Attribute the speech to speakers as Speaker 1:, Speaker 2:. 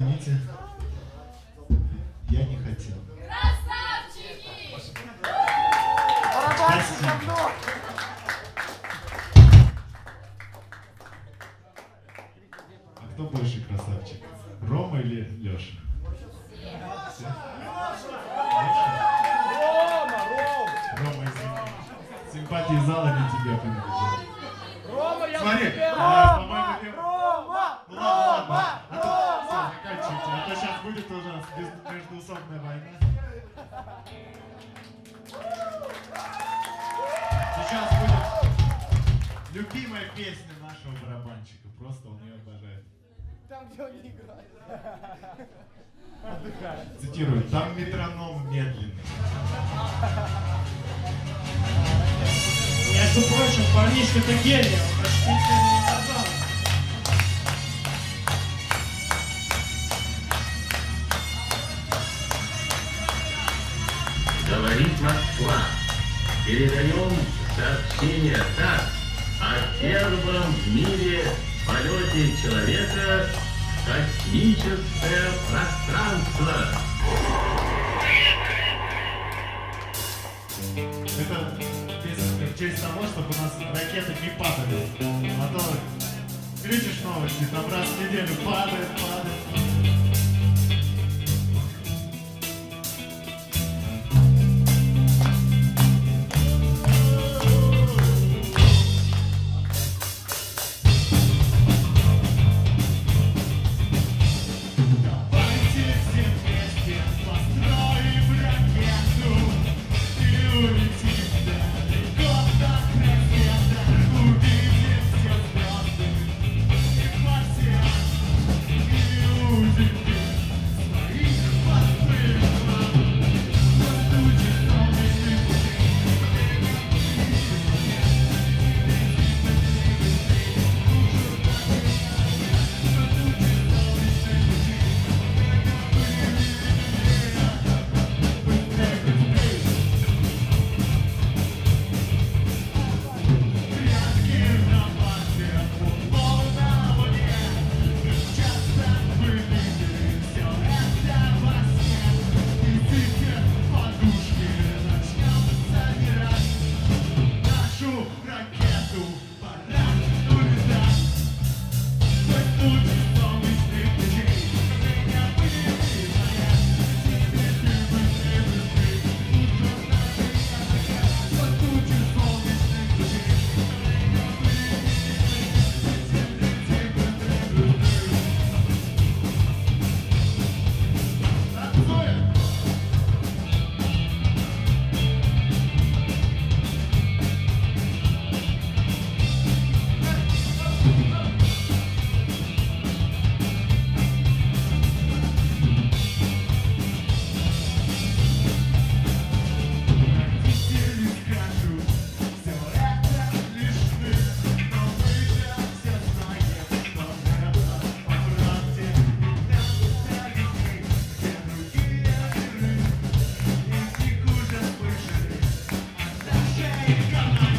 Speaker 1: Извините, я не хотел.
Speaker 2: Красавчики!
Speaker 3: Много!
Speaker 1: А кто больше красавчик? Рома или Леша?
Speaker 3: Рома, Рома!
Speaker 1: Рома, извини. Симпатии зала не тебе принадлежат.
Speaker 3: Рома, я
Speaker 1: Смотри, междуусобная война. Сейчас будет любимая песня нашего барабанщика. Просто он ее обожает.
Speaker 3: Там, где он не играет. Отдыхает.
Speaker 1: Цитирую, там метроном медленный.
Speaker 4: Между прочим, парнишка-то гений, он почти
Speaker 5: Говорит Москва. Передаем сообщение ТАСС о первом в мире полете человека в космическое пространство.
Speaker 1: Это в честь того, чтобы у нас ракеты не падали. А то, видишь новости, там раз в неделю падает, падает, Come on.